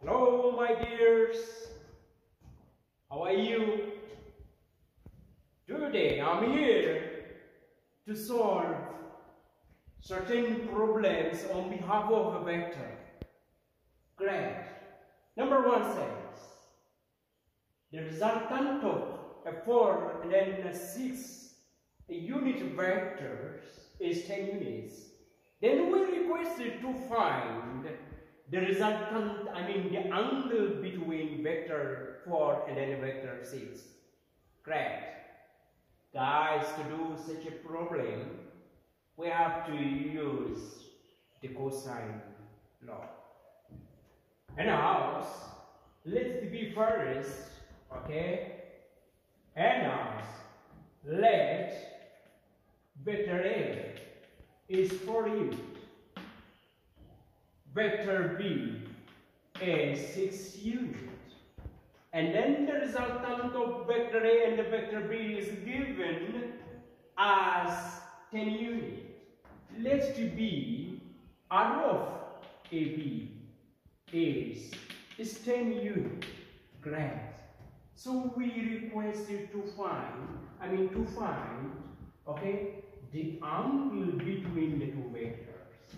Hello, my dears. How are you? Today I'm here to solve certain problems on behalf of a vector. Great. Number one says the resultant of a 4 and then a 6 a unit vectors is 10 units. Then we requested to find the resultant, I mean the angle between vector 4 and then vector 6. Great. Guys, to do such a problem, we have to use the cosine law. And now, let's be first, okay? And now, let vector A is 4 units vector B is 6 units. And then the resultant of vector A and the vector B is given as 10 units. Let B R of AB is, is 10 units. Great. So we requested to find, I mean to find, okay, the angle between the two vectors.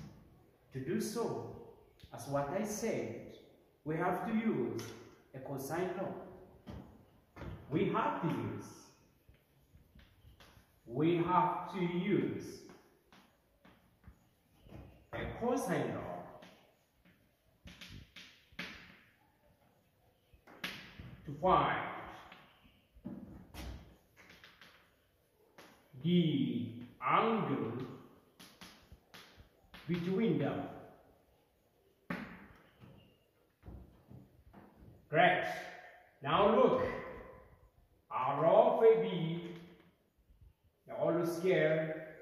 To do so, as what I said, we have to use a cosine law. We have to use, we have to use a cosine law to find the angle between them. Great. Now look. R of AB, the whole square,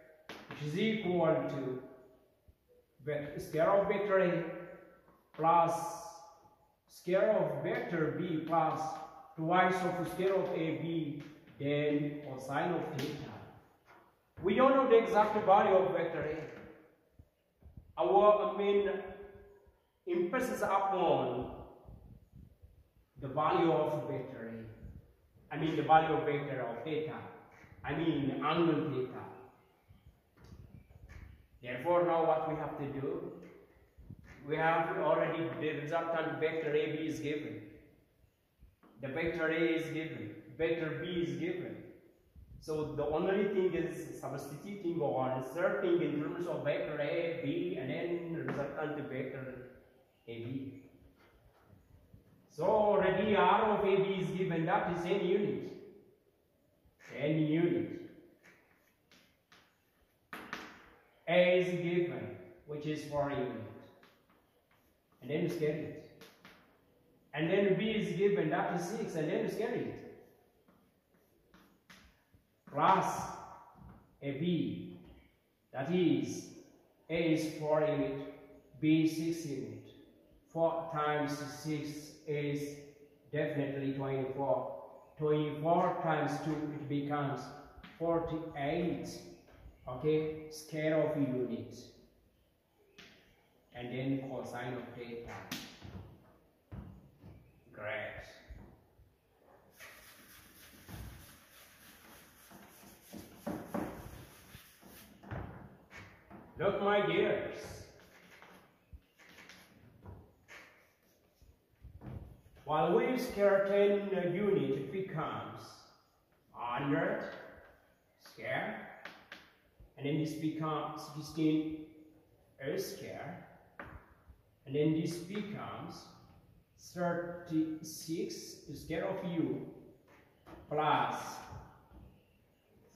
which is equal to square of vector A plus square of vector B plus twice of square of AB, then cosine of theta. We don't know the exact value of vector A. Our main emphasis upon the value of vector A. I mean the value of vector of theta. I mean angle theta. Therefore now what we have to do, we have already the resultant vector AB is given. The vector A is given. Vector B is given. So the only thing is substituting or inserting in terms of vector A, B, and then resultant vector AB. So already R of AB is given, that is n unit. n unit. A is given, which is 4 unit. And then scale it. And then B is given, that is 6, and then scale it. Plus AB, that is, A is 4 unit, B is 6 unit. 4 times 6 is definitely 24. 24 times 2, it becomes 48. Okay, scale of units. And then cosine of theta. Great. Look, my dears. While we scale 10 unit, it becomes 100 scale, and then this becomes 16 a scale, and then this becomes 36 scale of u plus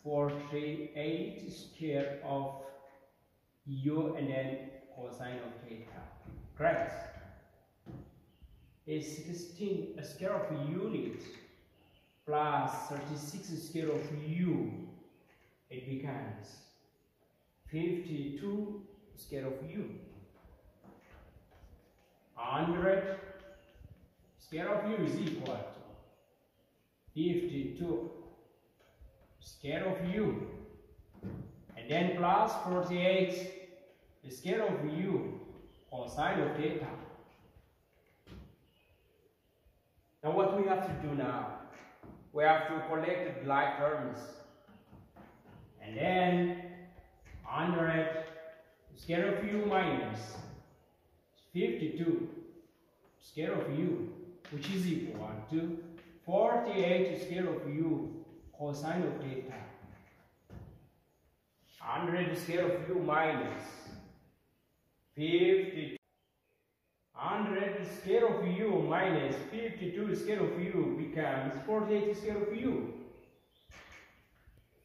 48 scale of u and then cosine of theta. Correct? Is 16 square of unit plus 36 square of u, it becomes 52 square of u. 100 square of u is equal to 52 square of u. And then plus 48 square of u cosine of theta have to do now? We have to collect the like terms. And then 100 square of u minus 52 square of u which is equal to 48 square of u cosine of theta. 100 square of u minus 50 100 square of u minus 52 square of u becomes 48 square of u.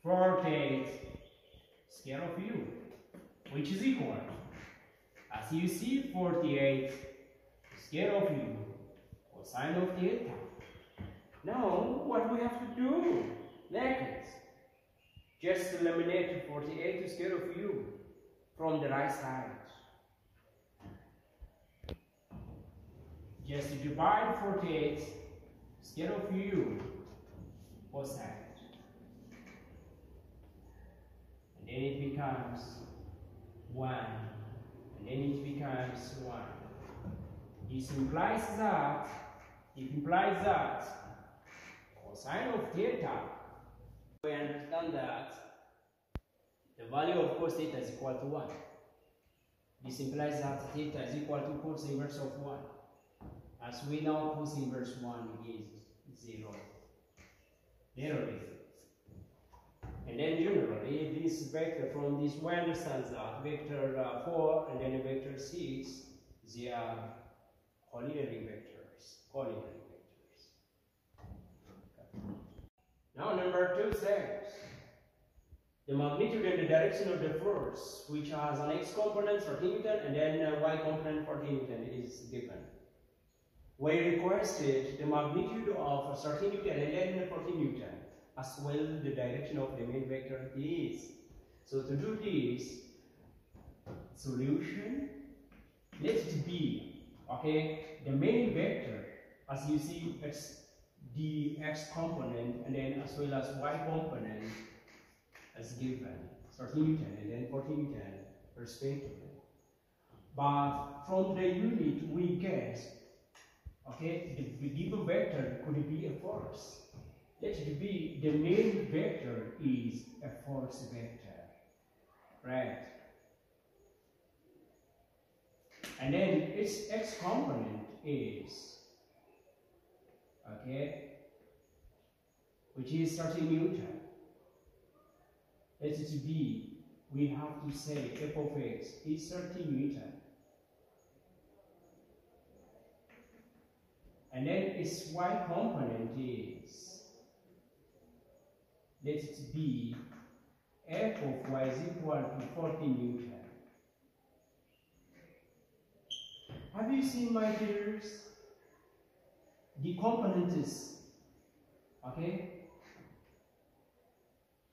48 square of u, which is equal, as you see, 48 square of u cosine of theta. Now, what we have to do next? Just eliminate 48 square of u from the right side. Just divide 48 square of u both sides. And then it becomes 1. And then it becomes 1. This implies that, it implies that cosine of theta, we understand that the value of cos theta is equal to 1. This implies that theta is equal to cos inverse of 1. As we know, cos inverse 1 is 0. Zero is and then generally, this vector from this understand that vector uh, 4 and then vector 6, they are collinear vectors. Collinear vectors. Now number 2 says, the magnitude and the direction of the force, which has an x component for newton and then a y component for newton is given. We requested the magnitude of 13 newton and then 14 newton as well the direction of the main vector is. So to do this, solution, let it be, okay, the main vector, as you see, it's the x component and then as well as y component as given, 13 newton and then 14 newton respectively. But from the unit we get, okay, the given vector could be a force. Let it be the main vector is a force vector, right? And then its x component is, okay, which is 30 newton. Let it be, we have to say f of x is 30 newton. And then its y component is, let it be f of y is equal to 40 newton. Have you seen my dears? The components, okay,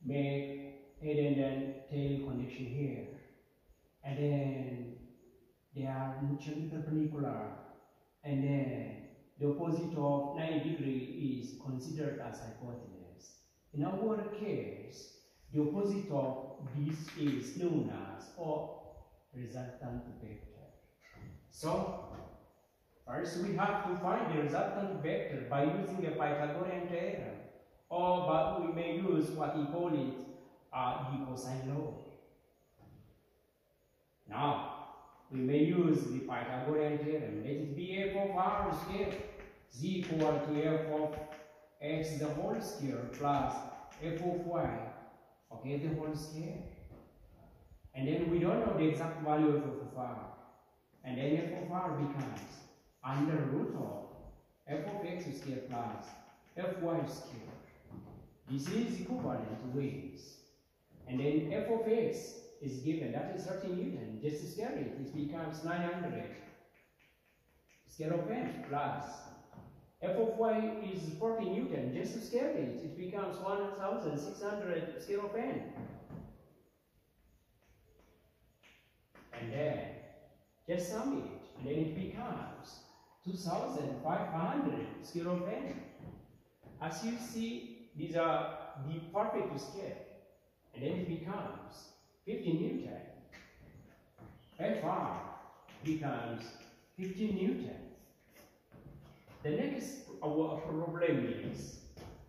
make head and then tail connection here. And then they are mutually perpendicular. And then the opposite of 90 degree is considered as hypotenuse. In our case, the opposite of this is known as or resultant vector. So, first we have to find the resultant vector by using a Pythagorean theorem, or but we may use what we call it uh, the cosine law. Now, we may use the Pythagorean theorem. Let it be f of r square z equal to f of x the whole square plus f of y, okay, the whole square. And then we don't know the exact value of f of r. And then f of r becomes under root of f of x square plus fy square. This is equivalent weights. And then f of x is given, that is 30 newton. Just to scale it, becomes 900 scale of n plus f of y is 40 newton. Just to scale it, it becomes 1600 scale of n. And then just sum it, and then it becomes 2500 scale of n. As you see, these are the perfect scale. And then it becomes 50 newton. Fr becomes 50 newton. The next our problem is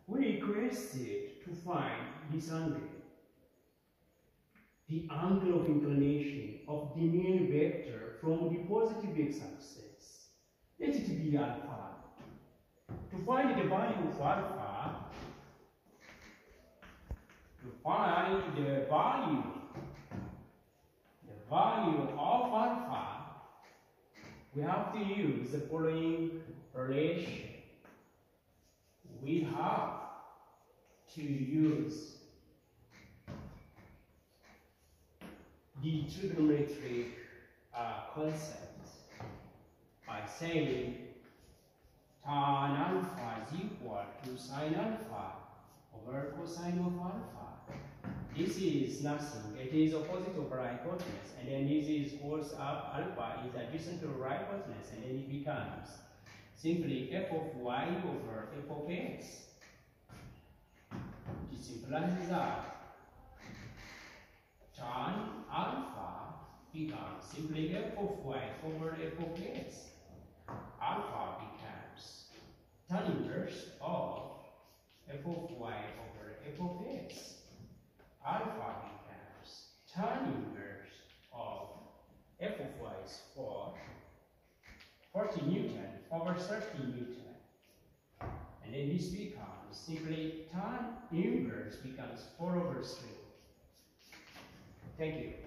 we requested to find this angle. The angle of inclination of the main vector from the positive x-axis. Let it be alpha. To find the value of alpha, to find the value, value of alpha, we have to use the following relation. We have to use the trigonometric uh, concept by saying tan alpha is equal to sine alpha over cosine of alpha. This is nothing. It is opposite over hypotenuse, and then this is up alpha is adjacent to right hypotenuse, and then it becomes simply f of y over f of x. This implies that tan alpha becomes simply f of y over f of x. Alpha becomes tan inverse of f of y over f of x. Alpha becomes tan inverse of f of y is 4, 40 Newton over 30 Newton. And then this becomes simply tan inverse becomes 4 over 3. Thank you.